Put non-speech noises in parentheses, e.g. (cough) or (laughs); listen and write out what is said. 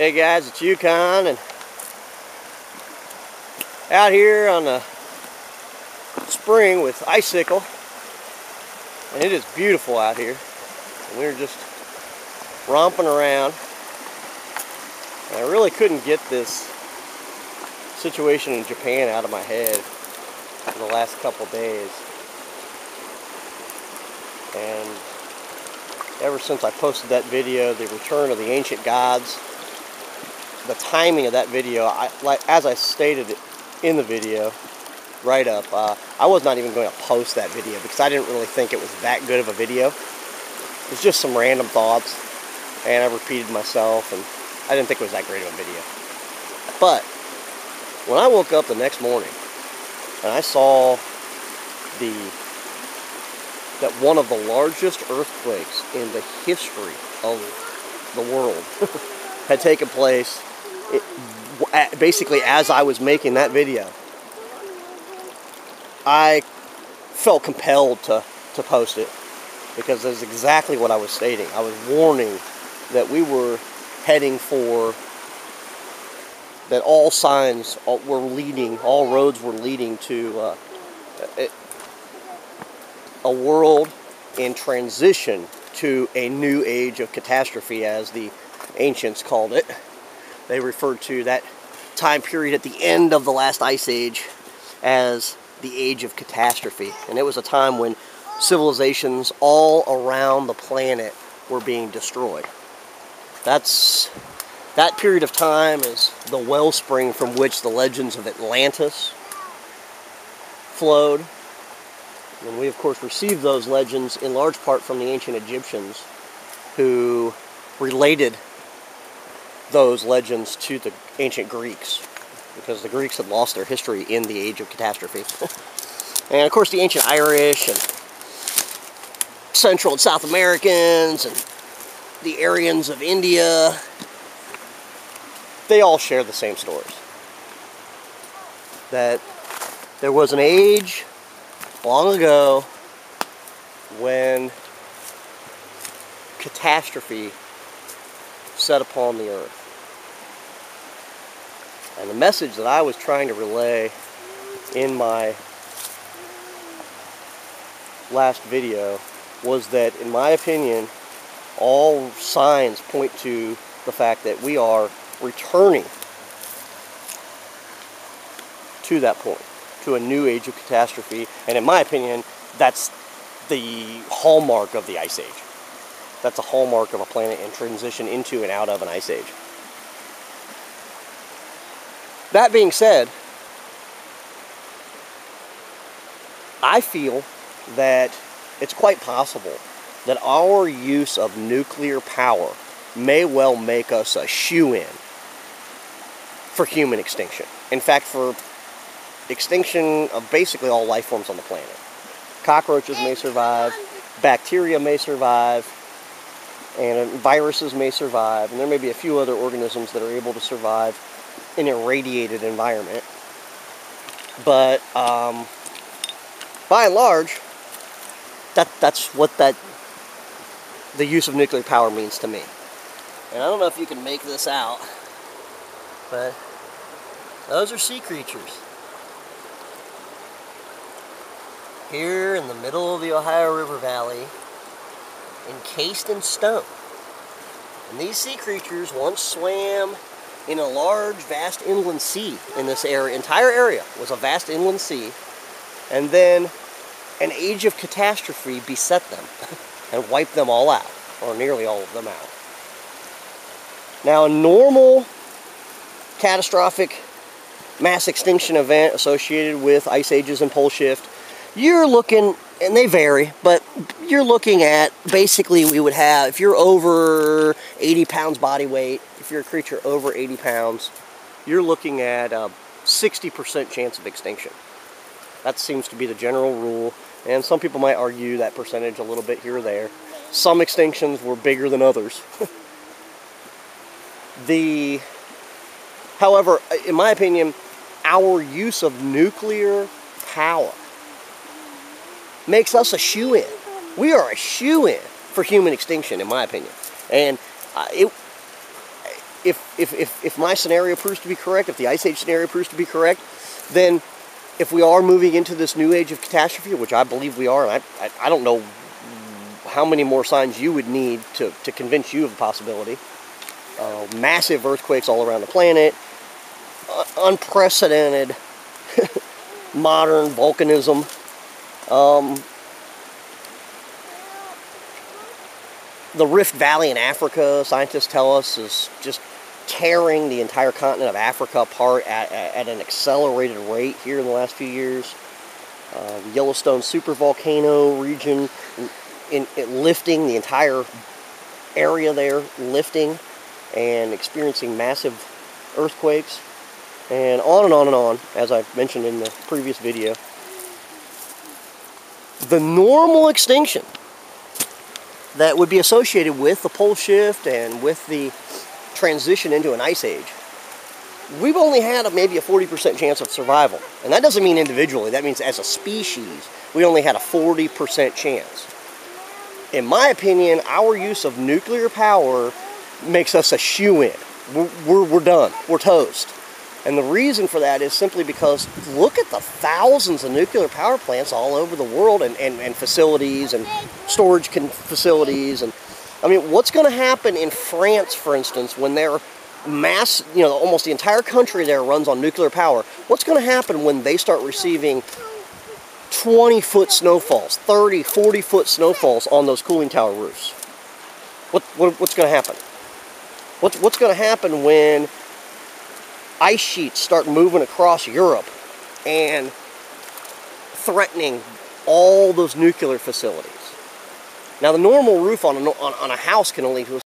Hey guys, it's Yukon and out here on the spring with icicle and it is beautiful out here. We are just romping around. And I really couldn't get this situation in Japan out of my head for the last couple days. And ever since I posted that video, The Return of the Ancient Gods, the timing of that video, I, like as I stated in the video, write up, uh, I was not even going to post that video because I didn't really think it was that good of a video. It was just some random thoughts, and I repeated myself, and I didn't think it was that great of a video. But when I woke up the next morning and I saw the that one of the largest earthquakes in the history of the world (laughs) had taken place it, basically as I was making that video. I felt compelled to, to post it because that's exactly what I was stating. I was warning that we were heading for that all signs were leading, all roads were leading to uh, a world in transition to a new age of catastrophe, as the ancients called it. They referred to that time period at the end of the last ice age as the age of catastrophe. And it was a time when civilizations all around the planet were being destroyed. That's that period of time is the wellspring from which the legends of Atlantis flowed. And we, of course, received those legends in large part from the ancient Egyptians who related those legends to the ancient Greeks because the Greeks had lost their history in the age of catastrophe. (laughs) and of course, the ancient Irish and Central and South Americans and the Aryans of India they all share the same stories. That there was an age long ago when catastrophe set upon the earth. And the message that I was trying to relay in my last video was that, in my opinion, all signs point to the fact that we are returning to that point, to a new age of catastrophe. And in my opinion, that's the hallmark of the ice age. That's a hallmark of a planet in transition into and out of an ice age. That being said, I feel that it's quite possible that our use of nuclear power may well make us a shoe in for human extinction. In fact, for extinction of basically all life forms on the planet. Cockroaches may survive, bacteria may survive, and viruses may survive, and there may be a few other organisms that are able to survive in a radiated environment. But um, by and large, that that's what that the use of nuclear power means to me. And I don't know if you can make this out, but those are sea creatures. Here in the middle of the Ohio River Valley, encased in stone. And these sea creatures once swam in a large, vast inland sea in this area. Entire area was a vast inland sea. And then an age of catastrophe beset them (laughs) and wiped them all out, or nearly all of them out. Now, a normal catastrophic mass extinction event associated with ice ages and pole shift, you're looking, and they vary, but you're looking at basically we would have, if you're over 80 pounds body weight, if you're a creature over 80 pounds, you're looking at a 60% chance of extinction. That seems to be the general rule, and some people might argue that percentage a little bit here or there. Some extinctions were bigger than others. (laughs) The, however, in my opinion, our use of nuclear power makes us a shoe in. We are a shoe in for human extinction, in my opinion. And uh, it, if, if, if, if my scenario proves to be correct, if the Ice Age scenario proves to be correct, then if we are moving into this new age of catastrophe, which I believe we are, and I, I, I don't know how many more signs you would need to, to convince you of the possibility. Uh, massive earthquakes all around the planet, uh, unprecedented (laughs) modern volcanism. Um, the Rift Valley in Africa, scientists tell us, is just tearing the entire continent of Africa apart at, at an accelerated rate here in the last few years. Uh, the Yellowstone supervolcano region in, in lifting the entire area there, lifting and experiencing massive earthquakes, and on and on and on, as I mentioned in the previous video. The normal extinction that would be associated with the pole shift and with the transition into an ice age, we've only had a, maybe a 40% chance of survival. And that doesn't mean individually, that means as a species, we only had a 40% chance. In my opinion, our use of nuclear power makes us a shoe-in. We're, we're, we're done. We're toast. And the reason for that is simply because look at the thousands of nuclear power plants all over the world and, and, and facilities and storage facilities. And I mean, what's going to happen in France, for instance, when their mass, you know, almost the entire country there runs on nuclear power? What's going to happen when they start receiving 20 foot snowfalls, 30, 40 foot snowfalls on those cooling tower roofs? What, what what's going to happen? What's, what's going to happen when ice sheets start moving across Europe and threatening all those nuclear facilities. Now, the normal roof on a, on, on a house can only